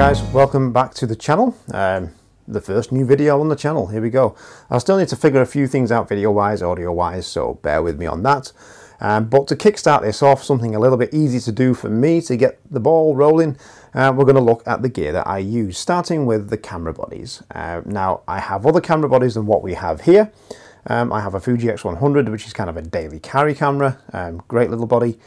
guys, welcome back to the channel. Um, the first new video on the channel, here we go. I still need to figure a few things out video wise, audio wise, so bear with me on that. Um, but to kickstart this off, something a little bit easy to do for me to get the ball rolling, uh, we're going to look at the gear that I use, starting with the camera bodies. Uh, now, I have other camera bodies than what we have here. Um, I have a Fuji X100, which is kind of a daily carry camera, um, great little body.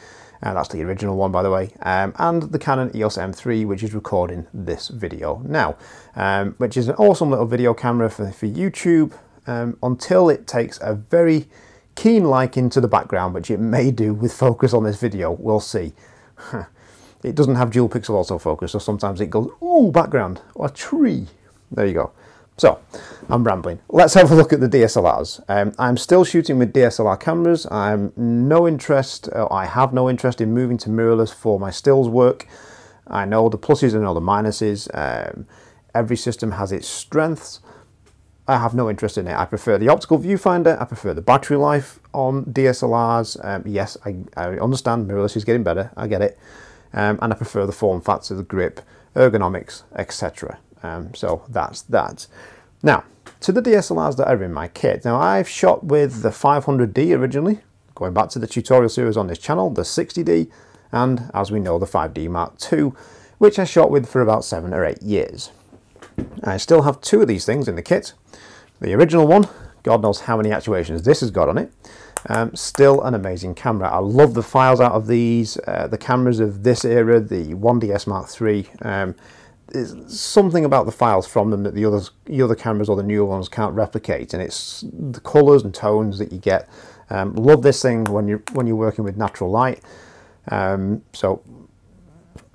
Uh, that's the original one, by the way. Um, and the Canon EOS M3, which is recording this video now, um, which is an awesome little video camera for, for YouTube um, until it takes a very keen liking to the background, which it may do with focus on this video. We'll see. it doesn't have dual pixel autofocus, so sometimes it goes, ooh, background, or a tree. There you go. So, I'm rambling. Let's have a look at the DSLRs. Um, I'm still shooting with DSLR cameras. I'm no interest, uh, I have no interest in moving to mirrorless for my stills work. I know the pluses and all the minuses. Um, every system has its strengths. I have no interest in it. I prefer the optical viewfinder. I prefer the battery life on DSLRs. Um, yes, I, I, understand mirrorless is getting better. I get it. Um, and I prefer the form factor, the grip, ergonomics, etc. Um, so that's that. Now, to the DSLRs that are in my kit. Now, I've shot with the 500D originally, going back to the tutorial series on this channel, the 60D, and as we know, the 5D Mark II, which I shot with for about seven or eight years. I still have two of these things in the kit. The original one, God knows how many actuations this has got on it. Um, still an amazing camera. I love the files out of these, uh, the cameras of this era, the 1DS Mark III. Um, there's something about the files from them that the others, the other cameras or the newer ones can't replicate, and it's the colours and tones that you get. Um, love this thing when you're when you're working with natural light. Um, so,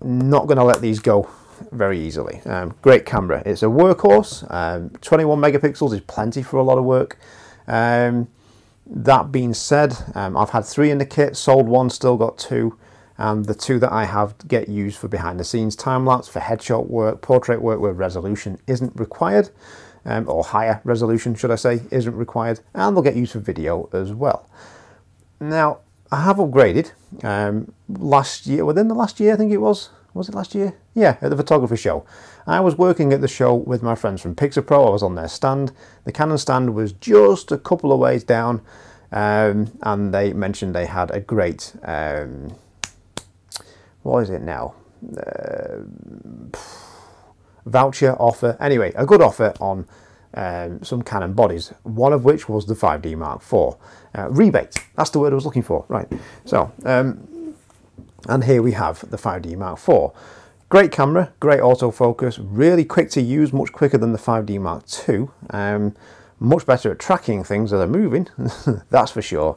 not going to let these go very easily. Um, great camera. It's a workhorse. Um, 21 megapixels is plenty for a lot of work. Um, that being said, um, I've had three in the kit, sold one, still got two and the two that I have get used for behind the scenes time lapse for headshot work, portrait work where resolution isn't required, um, or higher resolution should I say, isn't required, and they'll get used for video as well. Now, I have upgraded um, last year, within the last year I think it was, was it last year? Yeah, at the photography show. I was working at the show with my friends from Pixapro, I was on their stand. The Canon stand was just a couple of ways down, um, and they mentioned they had a great um, what is it now? Uh, voucher offer. Anyway, a good offer on um, some Canon bodies, one of which was the 5D Mark IV. Uh, rebate, that's the word I was looking for, right. So, um, and here we have the 5D Mark IV. Great camera, great autofocus, really quick to use, much quicker than the 5D Mark II. Um, much better at tracking things that are moving, that's for sure.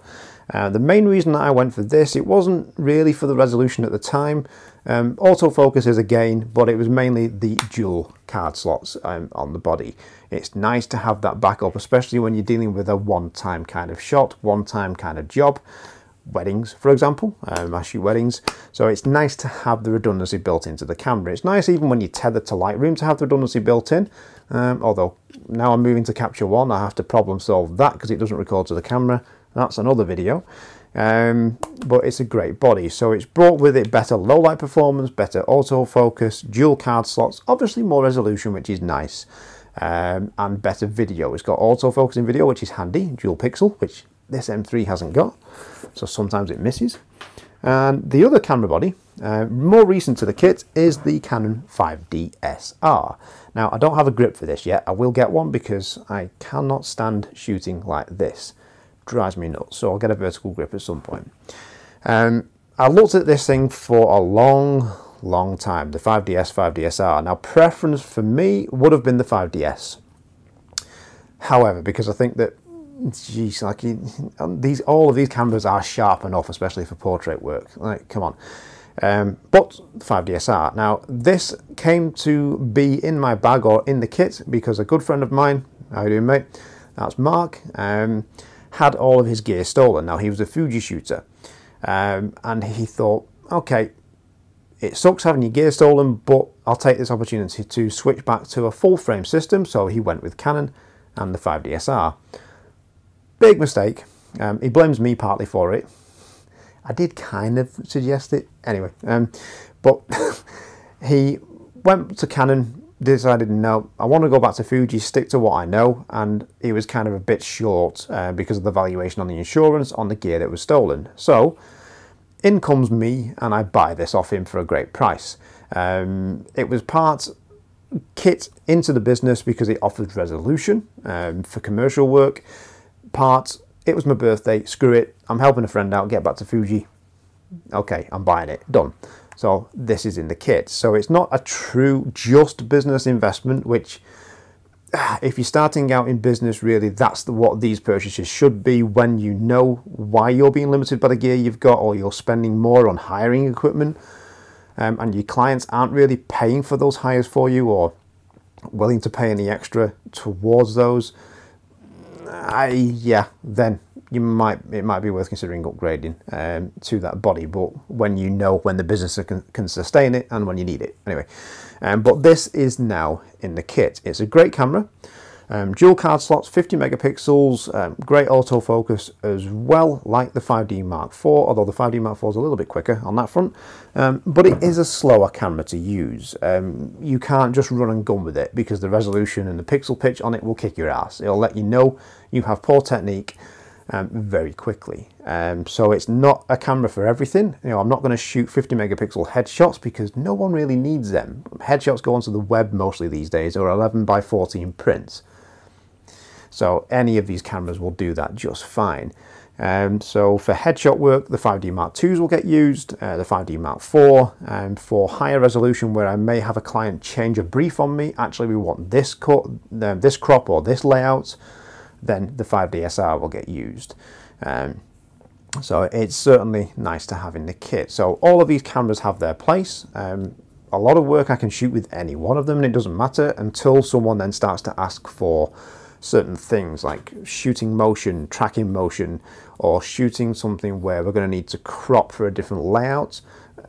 Uh, the main reason that I went for this, it wasn't really for the resolution at the time. Um, autofocus is a gain, but it was mainly the dual card slots um, on the body. It's nice to have that backup, especially when you're dealing with a one-time kind of shot, one-time kind of job. Weddings, for example, um, I shoot weddings, so it's nice to have the redundancy built into the camera. It's nice even when you're tethered to Lightroom to have the redundancy built in, um, although now I'm moving to Capture One, I have to problem solve that because it doesn't record to the camera that's another video. Um, but it's a great body. So it's brought with it better low light performance, better autofocus, dual card slots, obviously more resolution, which is nice, um, and better video. It's got autofocusing video, which is handy, dual pixel, which this M3 hasn't got. So sometimes it misses. And the other camera body, uh, more recent to the kit, is the Canon 5D SR. Now, I don't have a grip for this yet. I will get one because I cannot stand shooting like this drives me nuts. So I'll get a vertical grip at some point. Um, I looked at this thing for a long, long time, the 5DS, 5DSR. Now, preference for me would have been the 5DS. However, because I think that, geez, like these, all of these cameras are sharp enough, especially for portrait work. Like, come on. Um, but 5DSR. Now, this came to be in my bag or in the kit because a good friend of mine, how you doing, mate? That's Mark. Um, had all of his gear stolen. Now, he was a Fuji shooter, um, and he thought, okay, it sucks having your gear stolen, but I'll take this opportunity to switch back to a full frame system. So he went with Canon and the 5DSR. Big mistake. Um, he blames me partly for it. I did kind of suggest it anyway, um, but he went to Canon, decided no, I want to go back to Fuji, stick to what I know, and it was kind of a bit short uh, because of the valuation on the insurance on the gear that was stolen. So in comes me, and I buy this off him for a great price. Um, it was part kit into the business because it offered resolution um, for commercial work. Part, it was my birthday, screw it, I'm helping a friend out, get back to Fuji. Okay, I'm buying it, done. So this is in the kit. So it's not a true just business investment, which if you're starting out in business, really, that's the, what these purchases should be when you know why you're being limited by the gear you've got or you're spending more on hiring equipment um, and your clients aren't really paying for those hires for you or willing to pay any extra towards those. I, yeah, then you might it might be worth considering upgrading um, to that body, but when you know when the business can, can sustain it and when you need it. Anyway, um, but this is now in the kit. It's a great camera. Um, dual card slots, 50 megapixels, um, great autofocus as well, like the 5D Mark IV, although the 5D Mark IV is a little bit quicker on that front, um, but it is a slower camera to use. Um, you can't just run and gun with it because the resolution and the pixel pitch on it will kick your ass. It'll let you know you have poor technique um, very quickly. Um, so it's not a camera for everything. You know, I'm not going to shoot 50 megapixel headshots because no one really needs them. Headshots go onto the web mostly these days or 11 by 14 prints. So any of these cameras will do that just fine. Um, so for headshot work, the 5D Mark IIs will get used, uh, the 5D Mark IV, and for higher resolution where I may have a client change a brief on me, actually we want this cut, uh, this crop or this layout, then the 5DSR will get used. Um, so it's certainly nice to have in the kit. So all of these cameras have their place. Um, a lot of work I can shoot with any one of them and it doesn't matter until someone then starts to ask for certain things like shooting motion, tracking motion, or shooting something where we're going to need to crop for a different layout,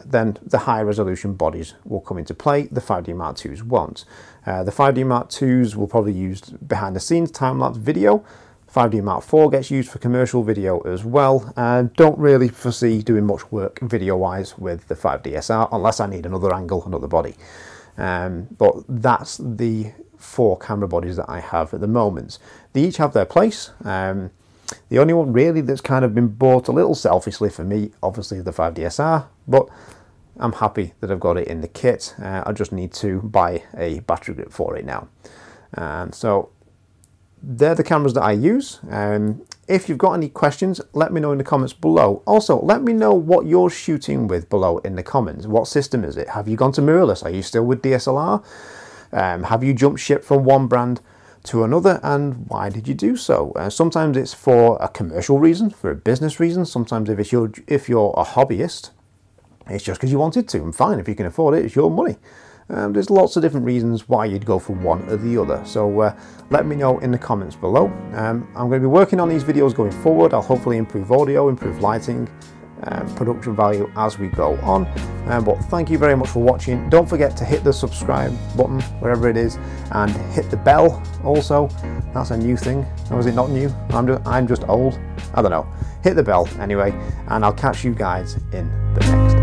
then the high resolution bodies will come into play. The 5D Mark IIs won't. Uh, the 5D Mark IIs will probably use behind the scenes time-lapse video. 5D Mark IV gets used for commercial video as well and don't really foresee doing much work video-wise with the 5DSR unless I need another angle, another body. Um, but that's the four camera bodies that I have at the moment. They each have their place. Um, the only one really that's kind of been bought a little selfishly for me, obviously the 5DSR, but I'm happy that I've got it in the kit. Uh, I just need to buy a battery grip for it now. And so they're the cameras that I use. Um, if you've got any questions, let me know in the comments below. Also, let me know what you're shooting with below in the comments. What system is it? Have you gone to mirrorless? Are you still with DSLR? Um, have you jumped ship from one brand to another and why did you do so? Uh, sometimes it's for a commercial reason, for a business reason. Sometimes if, it's your, if you're a hobbyist, it's just because you wanted to and fine, if you can afford it, it's your money. Um, there's lots of different reasons why you'd go for one or the other. So uh, let me know in the comments below. Um, I'm going to be working on these videos going forward. I'll hopefully improve audio, improve lighting, um, production value as we go on. Um, but thank you very much for watching. Don't forget to hit the subscribe button, wherever it is, and hit the bell also. That's a new thing. Or is it not new? I'm just, I'm just old. I don't know. Hit the bell anyway, and I'll catch you guys in the next.